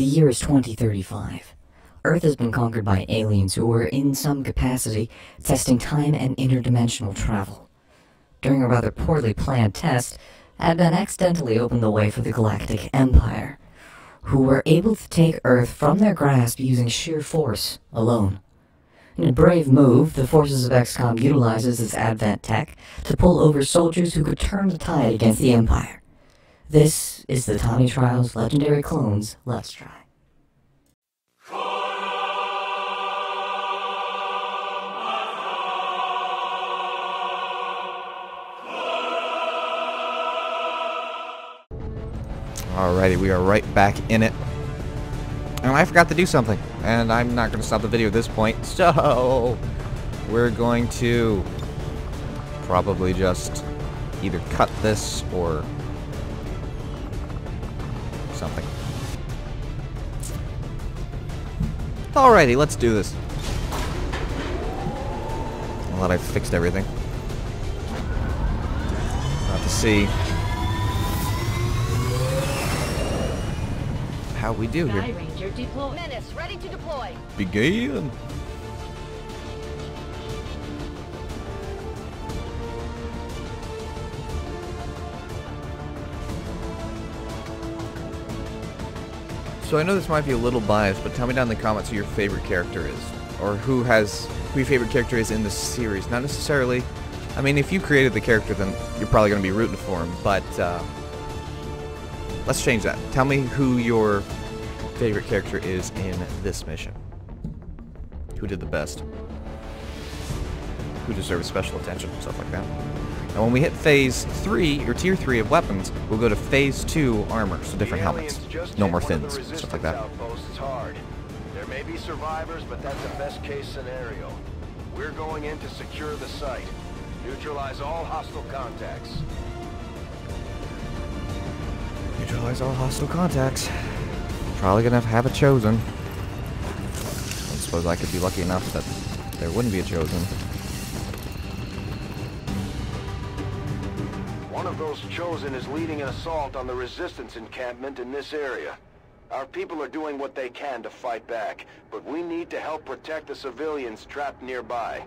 The year is 2035. Earth has been conquered by aliens who were, in some capacity, testing time and interdimensional travel. During a rather poorly planned test, Advent accidentally opened the way for the Galactic Empire, who were able to take Earth from their grasp using sheer force alone. In a brave move, the forces of XCOM utilizes this Advent tech to pull over soldiers who could turn the tide against the Empire. This is the Tommy Trials Legendary Clones Let's Try. Alrighty, we are right back in it. And I forgot to do something. And I'm not going to stop the video at this point. So, we're going to probably just either cut this or something. Alrighty, let's do this. Now that I've fixed everything. About to see how we do here. Menace, ready to deploy. Begin. So I know this might be a little biased, but tell me down in the comments who your favorite character is, or who has who your favorite character is in the series. Not necessarily. I mean, if you created the character, then you're probably going to be rooting for him. But uh, let's change that. Tell me who your favorite character is in this mission. Who did the best? Who deserves special attention? Stuff like that. And when we hit phase 3, or tier 3 of weapons, we'll go to phase 2 armor, so different helmets. No more fins, stuff like that. There may be survivors, but that's a best case scenario. We're going in to secure the site. Neutralize all hostile contacts. Neutralize all hostile contacts. Probably gonna have a chosen. I suppose I could be lucky enough that there wouldn't be a chosen. One those chosen is leading an assault on the resistance encampment in this area. Our people are doing what they can to fight back, but we need to help protect the civilians trapped nearby.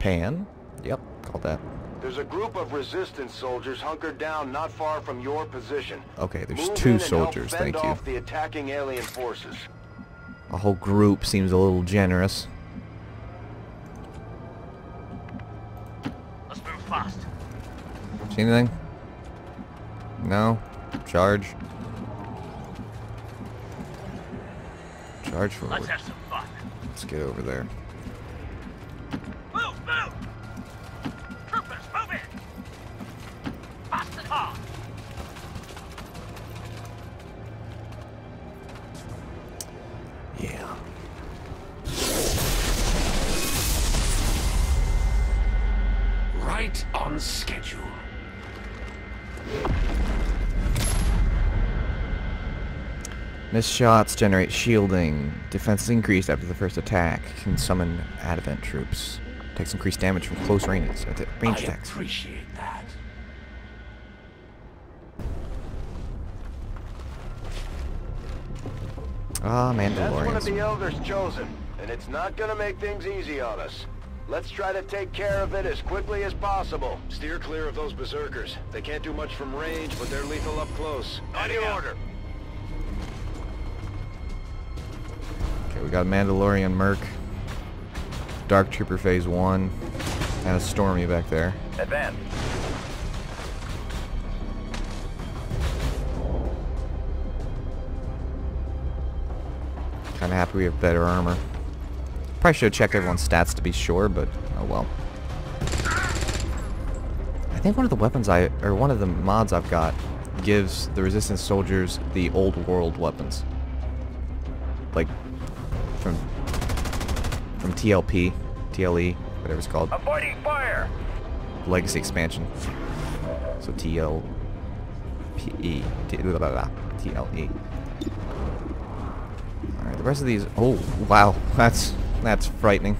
Pan? Yep, called that. There's a group of resistance soldiers hunkered down not far from your position. Okay, there's Move two in and help soldiers, fend thank you. off the attacking alien forces. A whole group seems a little generous. Let's move fast. See anything? No? Charge. Charge forward. Let's have some fun. Let's get over there. Move, move! Troopers, move in! Fast and hard! Yeah. Right on schedule. Missed shots generate shielding. Defense is increased after the first attack. Can summon advent troops. Takes increased damage from close range, range I attacks. appreciate that. Ah, That's one of the elders chosen, and it's not gonna make things easy on us. Let's try to take care of it as quickly as possible. Steer clear of those berserkers. They can't do much from range, but they're lethal up close. On your order. Got Mandalorian Merc, Dark Trooper Phase 1, and a Stormy back there. Advance. Kinda happy we have better armor. Probably should have checked everyone's stats to be sure, but oh well. I think one of the weapons I, or one of the mods I've got gives the resistance soldiers the old world weapons. Like, from, from TLP, TLE, whatever it's called. Avoiding fire! Legacy expansion. So TL PE T- blah, blah, blah, TLE. All right, the rest of these. Oh wow, that's that's frightening.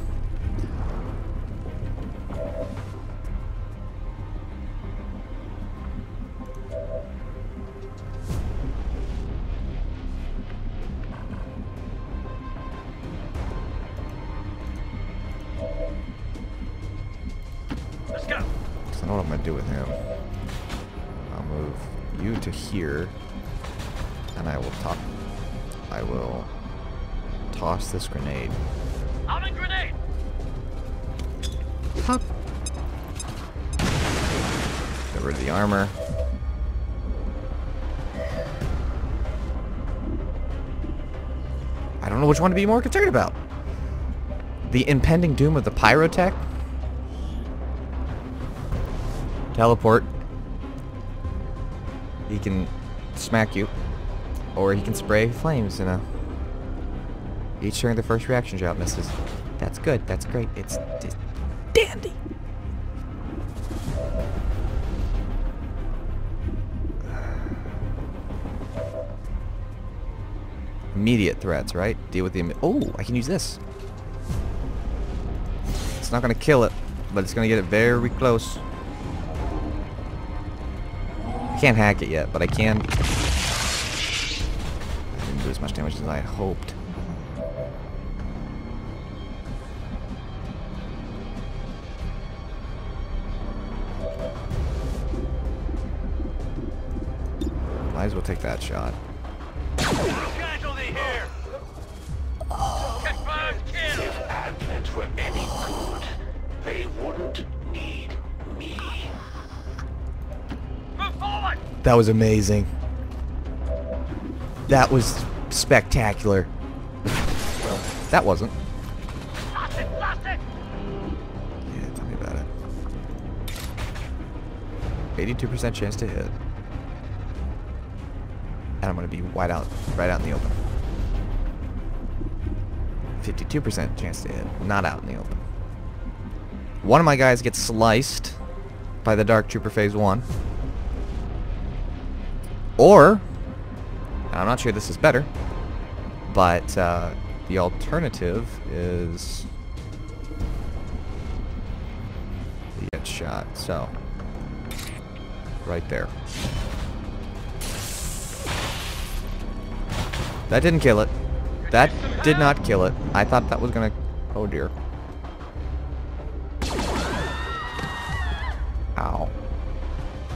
Get rid of the armor. I don't know which one to be more concerned about. The impending doom of the pyrotech? Teleport. He can smack you. Or he can spray flames in a... Each during the first reaction shot misses. That's good. That's great. It's, it's dandy. Immediate threats, right? Deal with the... Oh, I can use this. It's not going to kill it, but it's going to get it very close. I can't hack it yet, but I can... I didn't do as much damage as I hoped. Might as well take that shot. That was amazing. That was spectacular. Well, that wasn't. Yeah, tell me about it. 82% chance to hit. And I'm going to be wide out, right out in the open. 52% chance to hit, not out in the open. One of my guys gets sliced by the Dark Trooper Phase 1. Or, I'm not sure this is better, but uh, the alternative is he gets shot. So, right there. That didn't kill it. That did not kill it. I thought that was gonna. Oh dear. Ow.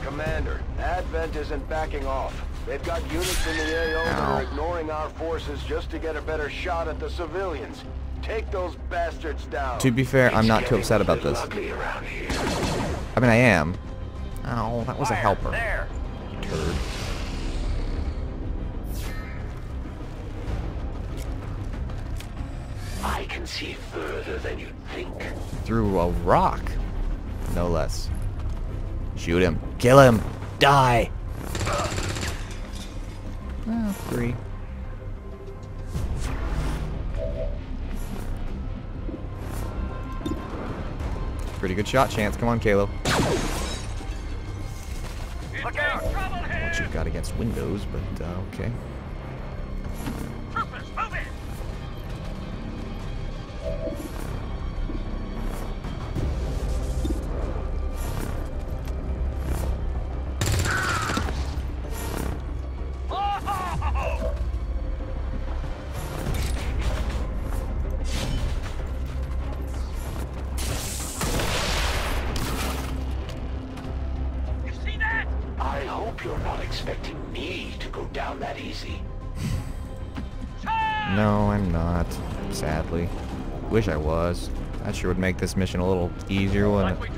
Commander, Advent isn't backing off. They've got units in the AO that are ignoring our forces just to get a better shot at the civilians. Take those bastards down. To be fair, I'm not too upset about this. Ugly around here. I mean, I am. Ow, that was a helper. Turd. I can see further than you'd think. Through a rock. No less. Shoot him. Kill him. Die. Well, three. Pretty good shot chance. Come on, Caleb. Look out! What you've got against windows, but uh, okay. Wish I was. That sure would make this mission a little easier, wouldn't it?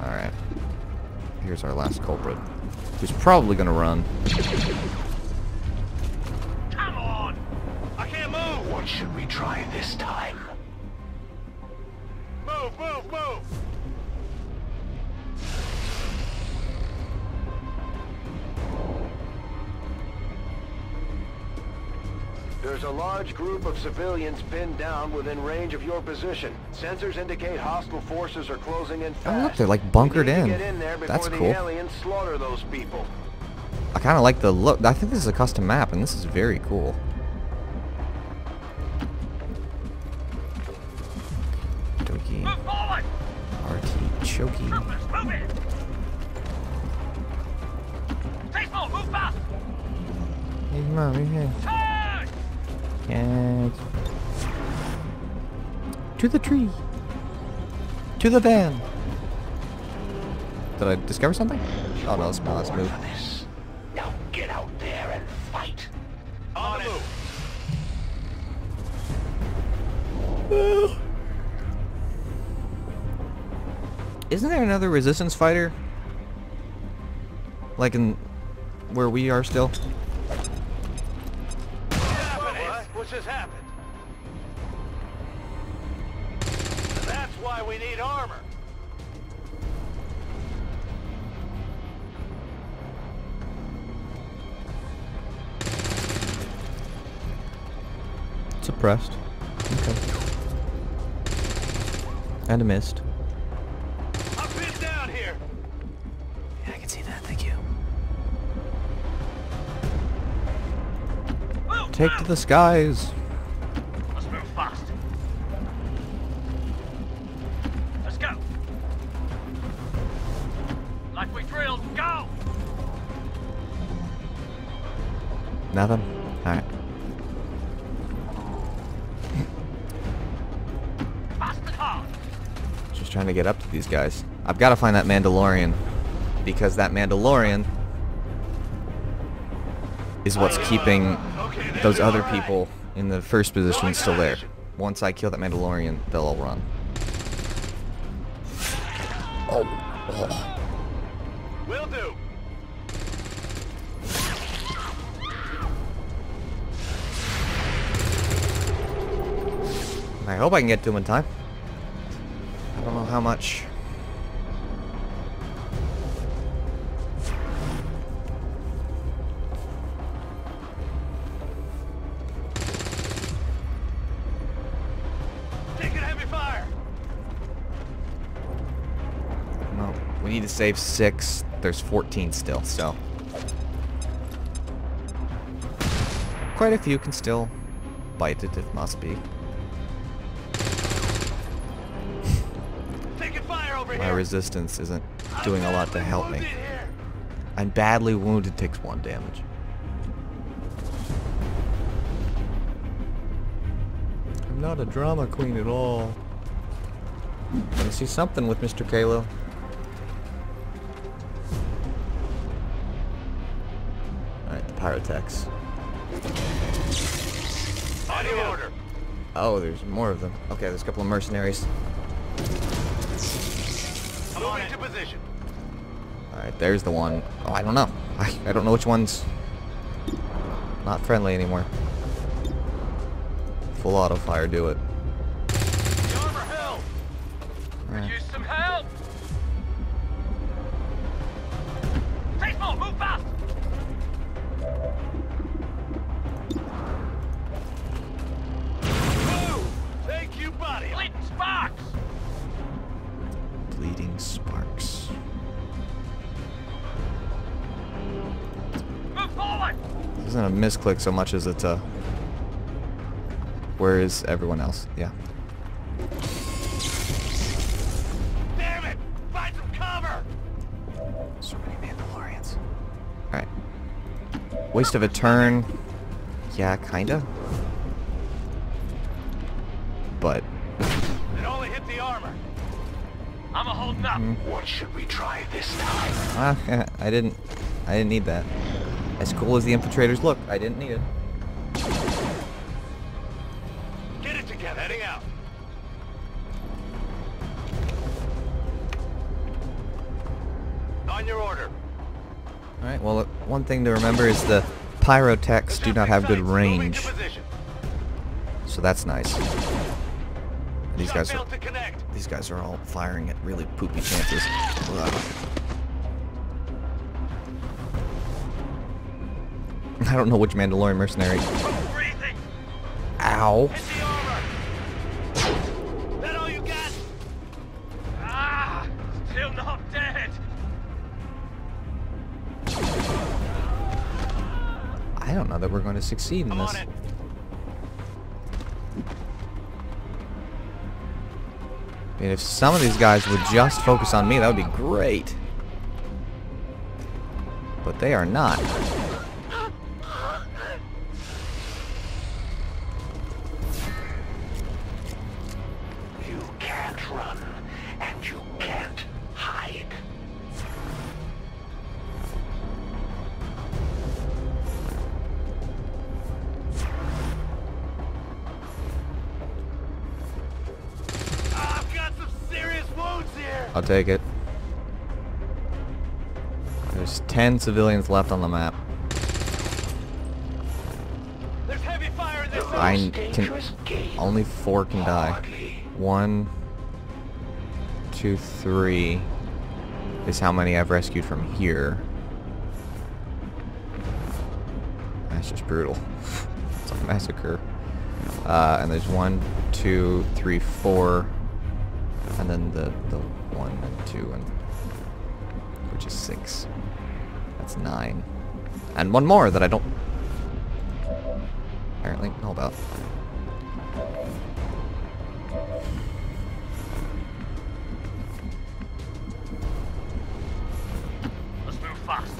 Alright. Here's our last culprit. Who's probably gonna run. Group of civilians pinned down within range of your position. Sensors indicate hostile forces are closing in fast. Oh, look, they're, like, bunkered We need to in. Get in there before That's the cool. aliens slaughter those people. I kind of like the look. I think this is a custom map, and this is very cool. Doki, RT, Choki. Troopers, move in! Stay slow, move fast! Hey, come on, right here. Charge! Yes. To the tree. To the van. Did I discover something? Oh no, it's my last move. This. Now get out there and fight. On the move. Isn't there another resistance fighter? Like in where we are still? Suppressed. Okay. And a missed. I'm pinned down here. Yeah, I can see that. Thank you. Move, Take to the skies. Let's move fast. Let's go. Like we drilled, go! Nothing. All guys. I've got to find that Mandalorian because that Mandalorian is what's keeping those other people in the first position still there. Once I kill that Mandalorian, they'll all run. Oh. oh. Will do. I hope I can get to him in time. I don't know how much. To save six. There's 14 still, so. Quite a few can still bite it if must be. Fire over My resistance isn't doing a lot to help me. I'm badly wounded, takes one damage. I'm not a drama queen at all. I see something with Mr. Kalo. The pyrotechs. On your order. Oh, there's more of them. Okay, there's a couple of mercenaries. Moving to position. Alright, there's the one. Oh, I don't know. I, I don't know which one's not friendly anymore. Full auto fire, do it. The Bleeding sparks! Bleeding sparks. Move forward! This isn't a misclick so much as it's a. Where is everyone else? Yeah. Damn it. Find some cover. So many Mandalorians. Alright. Waste of a turn. Yeah, kinda. Holding up. What should we try this time? ah, I didn't I didn't need that. As cool as the infiltrators look, I didn't need it. Get it together. Heading out. On your order. Alright, well uh, one thing to remember is the pyrotechs do not have good Adjusting sights. Moving range. So that's nice. These guys are failed to connect. these guys are all firing at really poopy chances. I don't know which Mandalorian mercenary. Ow. Hit the armor. That all you got? Ah! Still not dead! I don't know that we're going to succeed in this. Mean, if some of these guys would just focus on me, that would be great. But they are not. I'll take it. There's 10 civilians left on the map. There's heavy fire in this I can... Only four can die. One, two, three is how many I've rescued from here. That's just brutal. it's a massacre. Uh, and there's one, two, three, four, and then the the one and two and which is six. That's nine, and one more that I don't apparently know about. Let's move fast.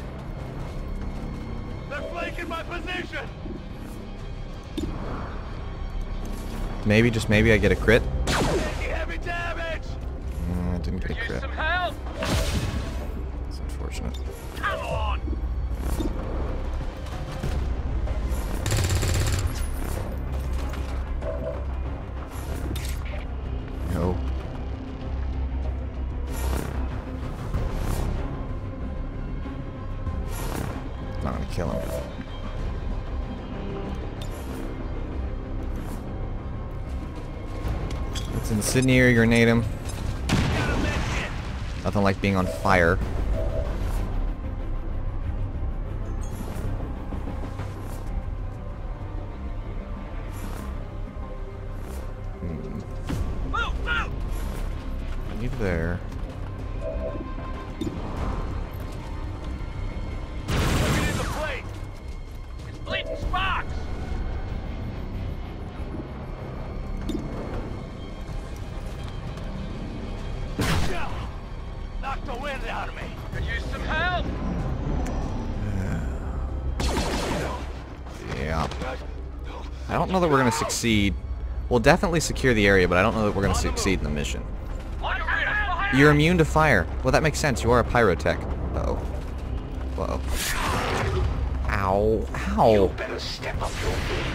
They're flanking my position. Maybe, just maybe, I get a crit. Taking heavy damage. I didn't get a Use crit. some help. It's unfortunate. Come on. No. Not gonna kill him. Let's incendiary grenade him. Nothing like being on fire. Hmm. Move. There. Yeah. Knocked the wind out of me. Could use some help. Yeah. I don't know that we're gonna succeed. We'll definitely secure the area, but I don't know that we're gonna succeed in the mission. On your rear. Fire. You're immune to fire. Well, that makes sense. You are a pyrotech. Uh-oh. Whoa. Ow. You better step up your game,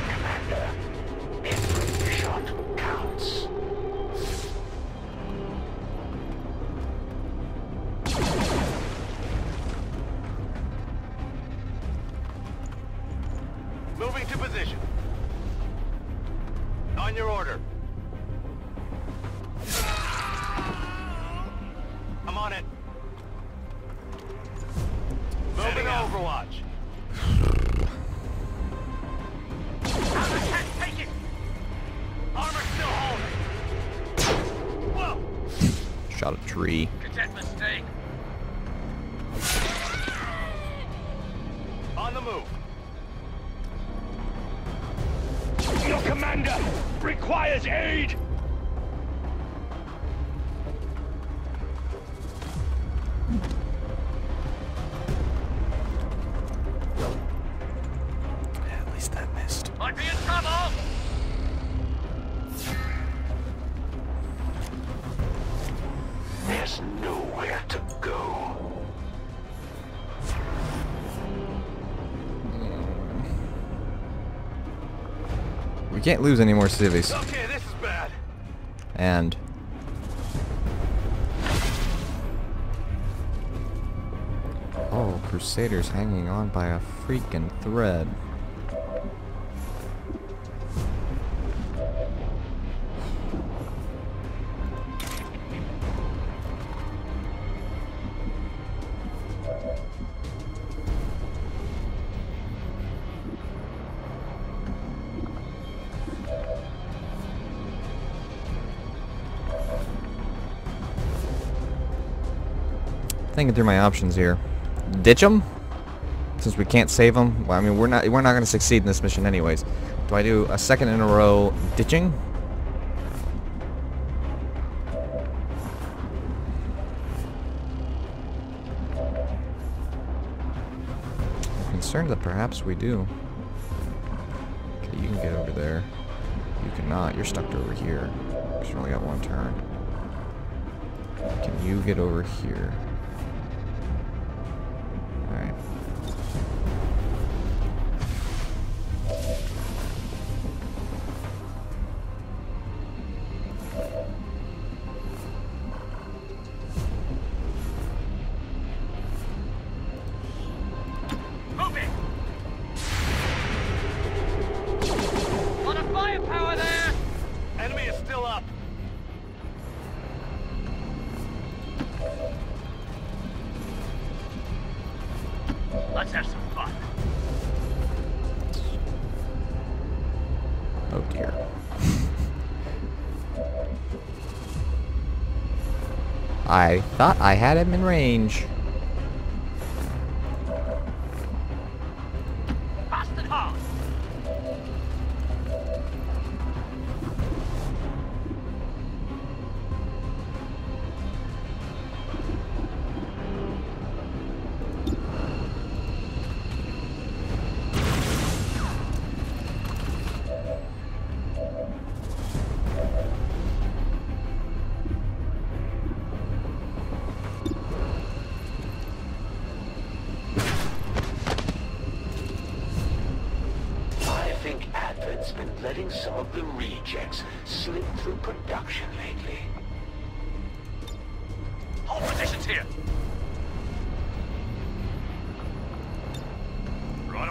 move. Your commander requires aid. Can't lose any more civvies. Okay, this is bad. And Oh, Crusaders hanging on by a freaking thread. Thinking through my options here. Ditch them? Since we can't save them? Well, I mean, we're not we're not going to succeed in this mission anyways. Do I do a second in a row ditching? I'm concerned that perhaps we do. Okay, you can get over there. You cannot. You're stuck over here. Because you only got one turn. Can you get over here? Sail up! Let's have some fun. Oh dear. I thought I had him in range.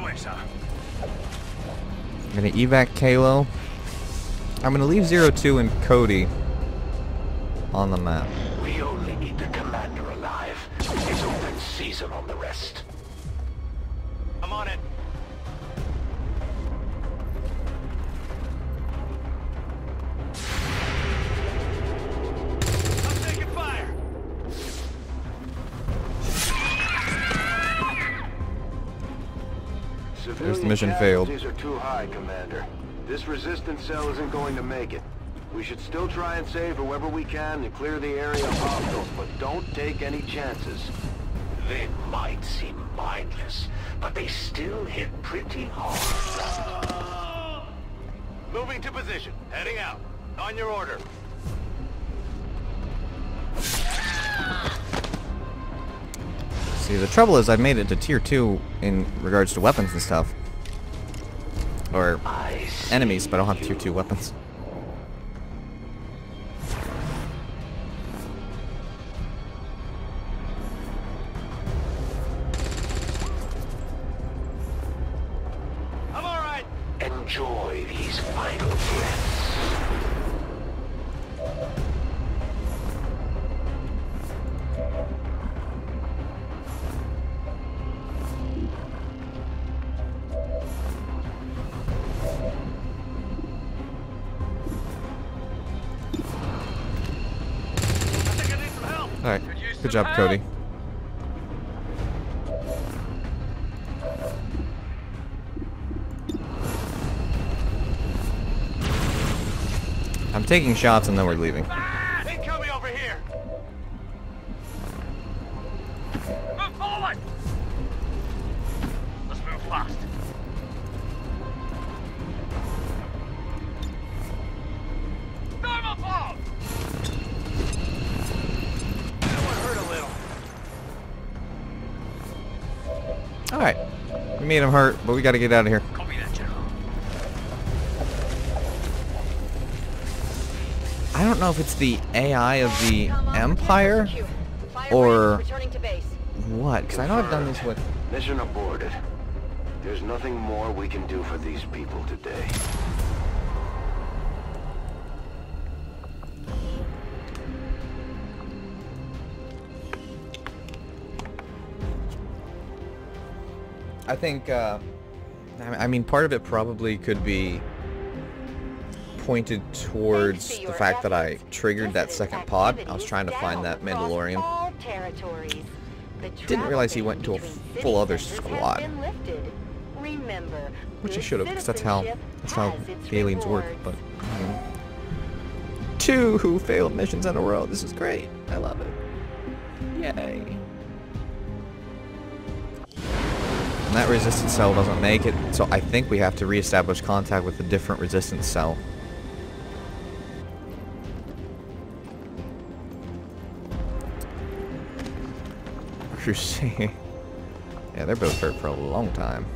I'm gonna evac Kalo. I'm gonna leave Zero Two and Cody on the map. We only need the commander alive. It's open season on the mission failed. casualties are too high, Commander. This resistance cell isn't going to make it. We should still try and save whoever we can and clear the area of hostiles, but don't take any chances. They might seem mindless, but they still hit pretty hard. Moving to position. Heading out. On your order. See, the trouble is I've made it to tier 2 in regards to weapons and stuff. Or enemies, but I don't have tier you. 2 weapons. Job. Ah. Cody. I'm taking shots and then we're leaving. Ah. We made him hurt, but we gotta get out of here. Copy that, General. I don't know if it's the AI of the Empire or what, because I know I've done this with... Mission aborted. There's nothing more we can do for these people today. I think, uh, I mean, part of it probably could be pointed towards the fact that I triggered that second pod. I was trying to find that Mandalorian. Didn't realize he went into a full other squad. squad. Which I should have, because that's how that's how the aliens work. But two who failed missions in a row. This is great. I love it. Yay. And that resistance cell doesn't make it, so I think we have to reestablish contact with a different resistance cell. Crusade. Yeah, they're both hurt for a long time.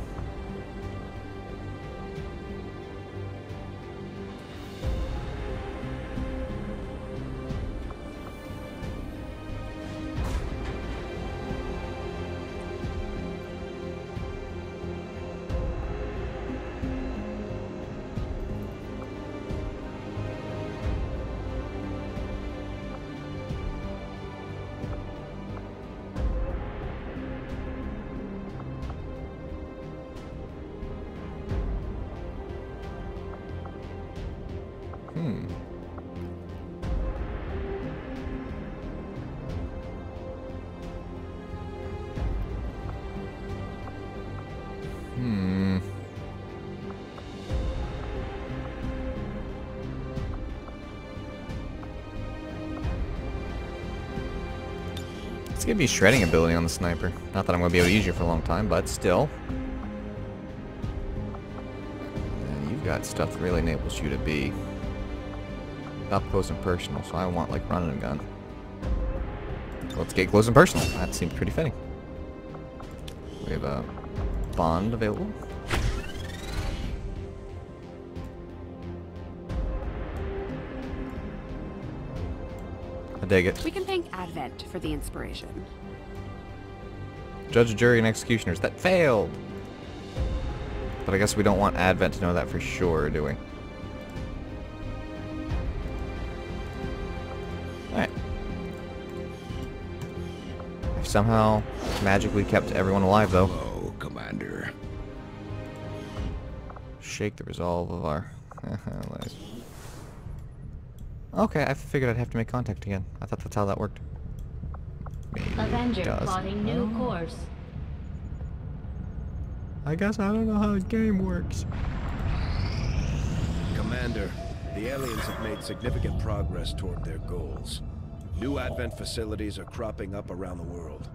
Let's give you shredding ability on the sniper. Not that I'm to be able to use you for a long time, but still. And you've got stuff that really enables you to be up close and personal, so I want like running a gun. Let's get close and personal. That seems pretty fitting. We have a bond available. I dig it. We can thank Advent for the inspiration. Judge, jury, and executioners. That failed! But I guess we don't want Advent to know that for sure, do we? Alright. I've somehow magically kept everyone alive, though. Hello, Commander. Shake the resolve of our... lies. Okay, I figured I'd have to make contact again. I thought that's how that worked. Maybe it Avenger does. plotting new Oh. course. I guess I don't know how the game works. Commander, the aliens have made significant progress toward their goals. New Advent facilities are cropping up around the world.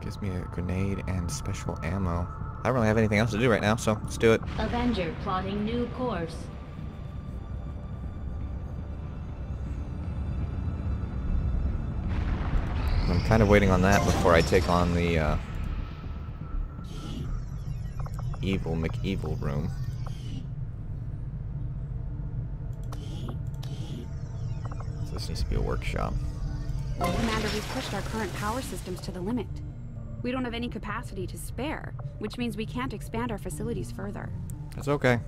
Gives me a grenade and special ammo. I don't really have anything else to do right now, so let's do it. Avenger plotting new course. I'm kind of waiting on that before I take on the uh, evil McEvil room. So this needs to be a workshop. Commander, we've pushed our current power systems to the limit. We don't have any capacity to spare, which means we can't expand our facilities further. That's okay.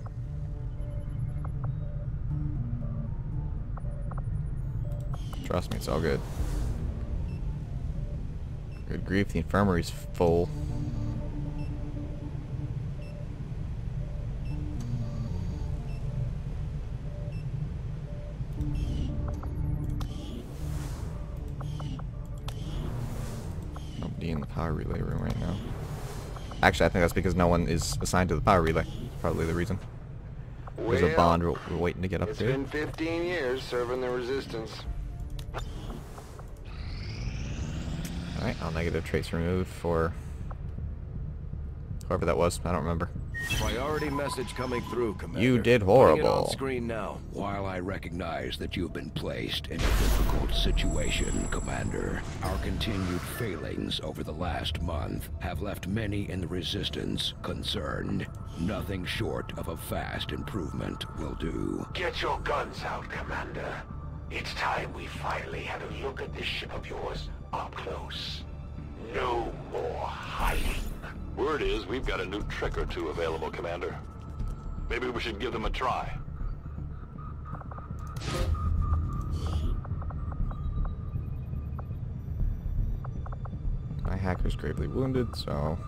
Trust me, it's all good. Good grief, the infirmary's full. Nobody in the power relay room right now. Actually, I think that's because no one is assigned to the power relay. Probably the reason. There's a bond we're, we're waiting to get up It's there. been 15 years serving the resistance. Alright, I'll negative traits removed for whoever that was. I don't remember. Priority message coming through, Commander. You did Putting it horrible. on screen now. While I recognize that you've been placed in a difficult situation, Commander, our continued failings over the last month have left many in the Resistance concerned. Nothing short of a fast improvement will do. Get your guns out, Commander. It's time we finally had a look at this ship of yours up close. No more hiding. Word is we've got a new trick or two available, Commander. Maybe we should give them a try. My hacker's gravely wounded, so...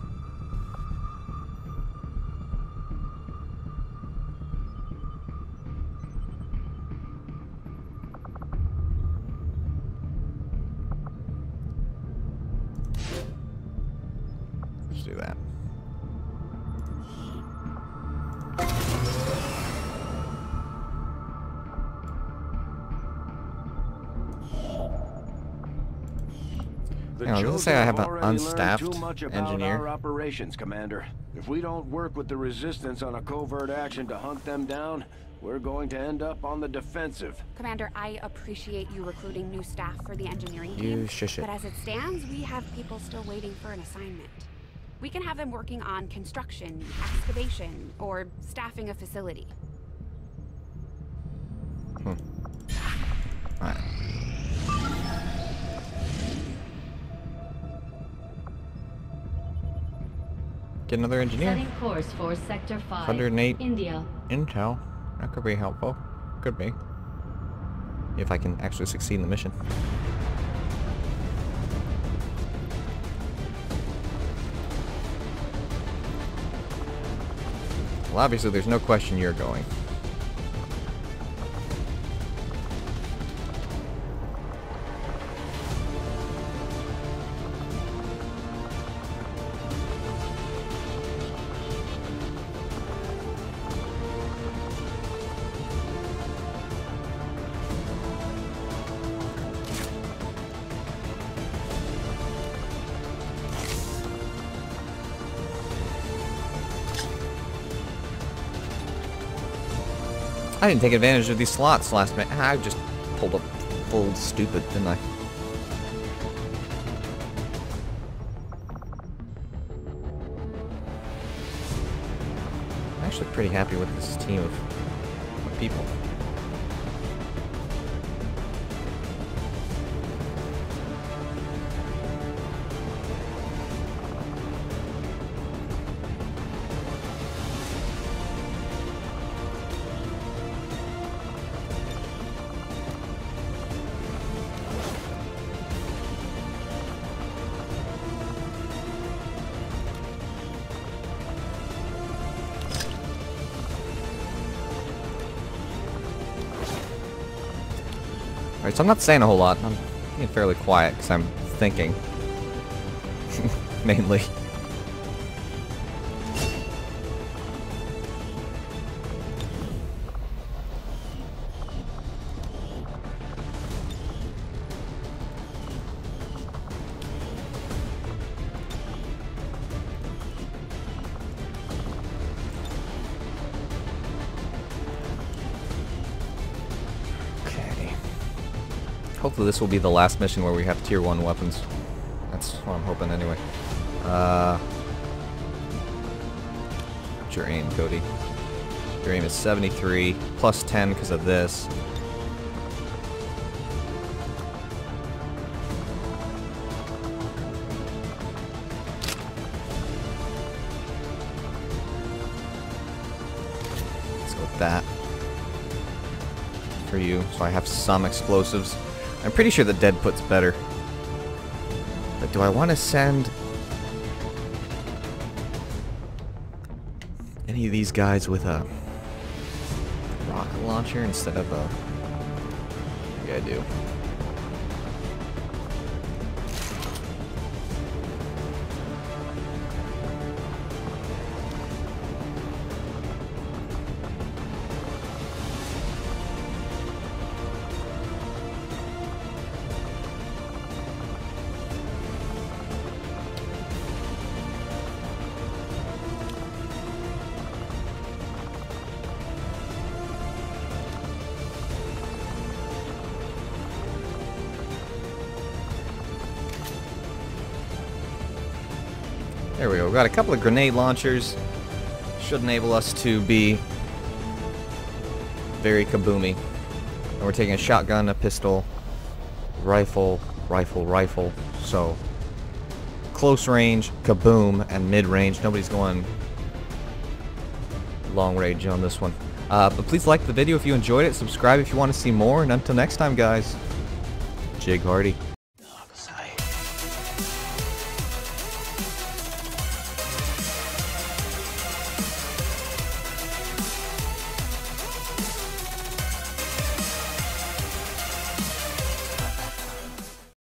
say I have an unstaffed much about engineer? Our operations, Commander. If we don't work with the Resistance on a covert action to hunt them down, we're going to end up on the defensive. Commander, I appreciate you recruiting new staff for the engineering You team. shush it. But as it stands, we have people still waiting for an assignment. We can have them working on construction, excavation, or staffing a facility. Hmm. Alright. Get another engineer. Setting course for Sector 5. 108. India. Intel. That could be helpful. Could be. If I can actually succeed in the mission. Well, obviously there's no question you're going. Didn't take advantage of these slots last minute. Ah, I just pulled up full stupid, didn't I? I'm actually pretty happy with this team of people. Alright, so I'm not saying a whole lot. I'm being fairly quiet because I'm thinking. Mainly. Hopefully this will be the last mission where we have tier 1 weapons. That's what I'm hoping anyway. Uh, what's your aim, Cody? Your aim is 73, plus 10 because of this. Let's go with that for you, so I have some explosives. I'm pretty sure the dead put's better. But do I want to send any of these guys with a rocket launcher instead of a... Yeah, I do. There we go. We've got a couple of grenade launchers. Should enable us to be very kaboomy. And we're taking a shotgun, a pistol, rifle, rifle, rifle. So, close range, kaboom, and mid range. Nobody's going long range on this one. Uh, but please like the video if you enjoyed it. Subscribe if you want to see more. And until next time, guys, Jig Hardy.